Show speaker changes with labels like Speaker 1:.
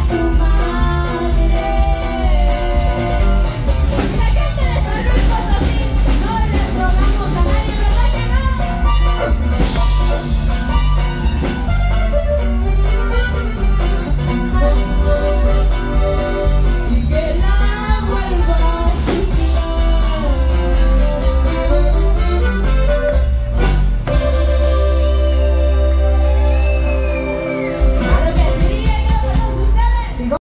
Speaker 1: Yes.